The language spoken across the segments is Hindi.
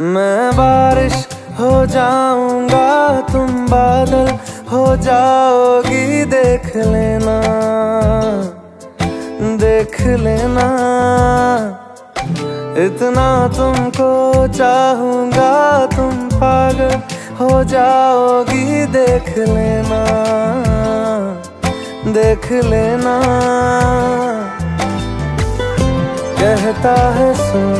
मैं बारिश हो जाऊँगा, तुम बादल हो जाओगी, देख लेना देख लेना। इतना तुमको चाहूँगा, तुम पागल हो जाओगी, देख लेना देख लेना। कहता है, सुन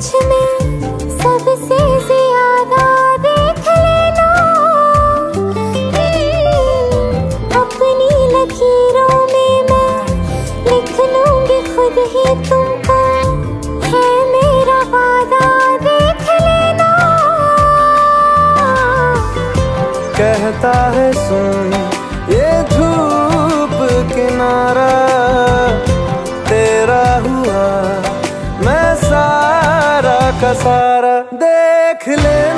签名 का सारा देख लेना।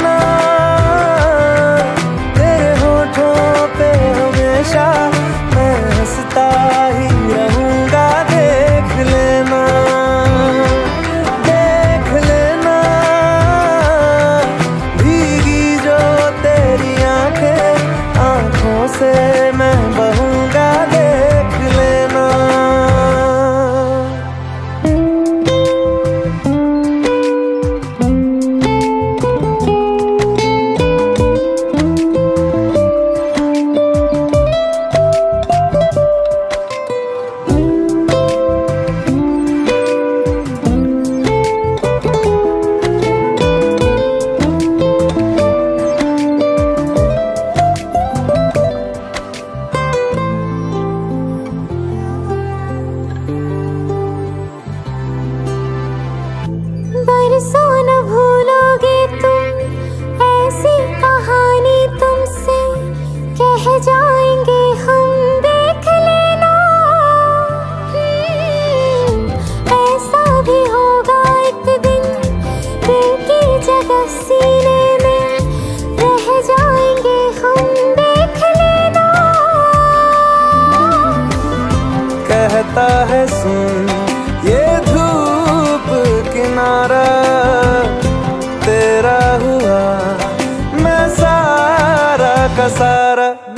न भूलोगे तुम ऐसी कहानी तुमसे कह जाएँगे हम देख लेना। हम्म, ऐसा भी होगा एक दिन दिल की जगह सीने में रह जाएँगे हम देख लेना। कहता है सुन ये धूप किनारा casara.